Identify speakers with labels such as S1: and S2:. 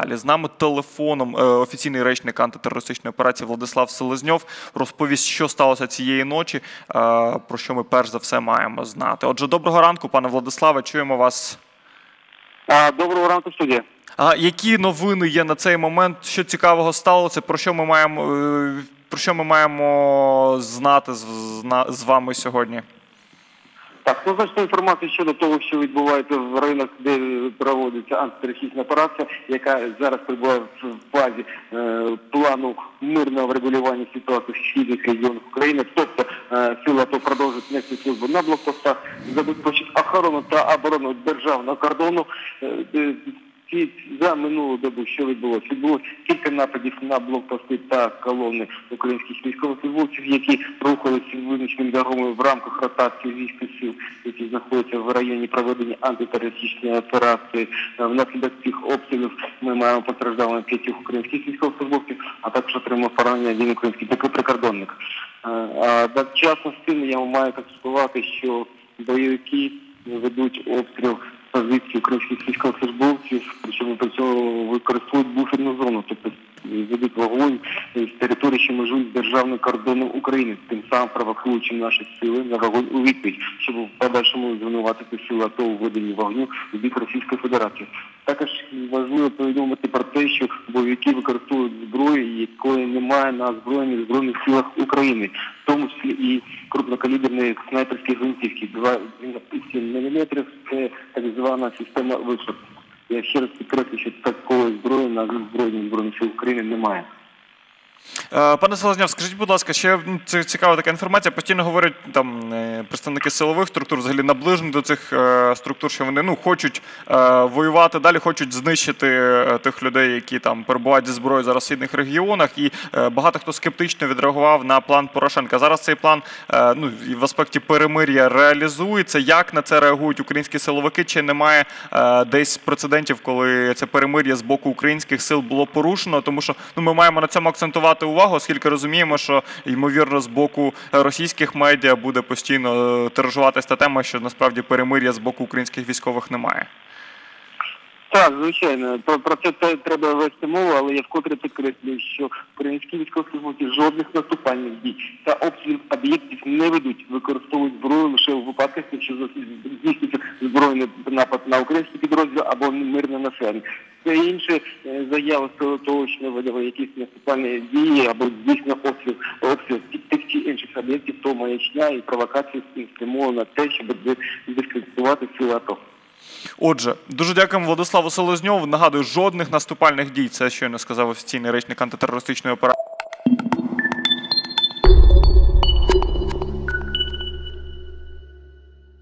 S1: далі. З нами телефоном е, офіційний речник антитерористичної операції Владислав Селезньов розповість, що сталося цієї ночі, е, про що ми перш за все маємо знати. Отже, доброго ранку, пане Владиславе. Чуємо вас.
S2: Доброго ранку, студія.
S1: А які новини є на цей момент? Що цікавого сталося? Про що ми маємо е, про що ми маємо знати з вами сьогодні?
S2: Так, ну значно інформація щодо того, що відбувається в районах, де проводиться антитерористична операція, яка зараз перебуває в базі е, плану мирного врегулювання ситуації в східних регіонах України. Тобто е, сила то продовжують нести службу на блокпостах, забезпечить охорону та оборону державного кордону. Е, ці за минулу добу, що відбулося? Відбулося кілька нападів на блокпости та колони українських військовослужбовців, які рухалися визначеними дорогами в рамках ротації військ сил, які знаходяться в районі проведення антитерористичної операції. Е, Внаслідок цих обстрілів ми маємо постраждалих п'ятьох українських військовослужбовців, а також отримав поранення один український прикордонник. Е, А одночасно з цим я маю констатувати, що бойовики ведуть обстріл позиції українських військовослужбовців, буферну зону, тобто ведуть вогонь з території, що межують державним кордоном України, тим самим провокуючи наші сили на вогонь у відповідь, щоб в подальшому звинуватити сили АТО у веденні вогню у бік Російської Федерації. Також важливо повідомити про те, що бойовики використовують зброю, якої немає на озброєнних збройних силах України, в тому числі і крупнокаліберні снайперські гвинтівки 2,7 мм, це так звана система вишок. Я ще раз підкреслю, що такої зброї на збройних збройних сил України немає.
S1: Е, Пане Селезньов, скажіть, будь ласка, ще це цікава така інформація. Постійно говорять там е, представники силових структур, взагалі наближені до цих е, структур, що вони ну хочуть воювати далі, хочуть знищити тих людей, які там перебувають зі зброєю зараз в східних регіонах. І багато хто скептично відреагував на план Порошенка. Зараз цей план ну в аспекті перемир'я реалізується. Як на це реагують українські силовики? Чи немає десь прецедентів, коли це перемир'я з боку українських сил було порушено? Тому що ну ми маємо на цьому акцентувати увагу, оскільки розуміємо, що ймовірно з боку російських медіа буде постійно е, тиражуватись та тема, що насправді перемир'я з боку українських військових немає.
S2: Так, звичайно, про, про це треба вести мову, але я вкотре підкреслюю, що українські військовослужбовці жодних наступальних дій та обстрілів об'єктів не ведуть, використовують зброю лише у випадках, якщо здійснюється збройний напад на українські підрозділи або мирне населення. Це інше е, заяви з того, веде якісь наступальні дії або дійсно обстріл, обстріл тих чи інших об'єктів, то маячня і провокації спрямована на те, щоб дискредитувати сили АТО.
S1: Отже, дуже дякуємо Владиславу Селезньову. Нагадую, жодних наступальних дій. Це щойно сказав офіційний речник антитерористичної операції.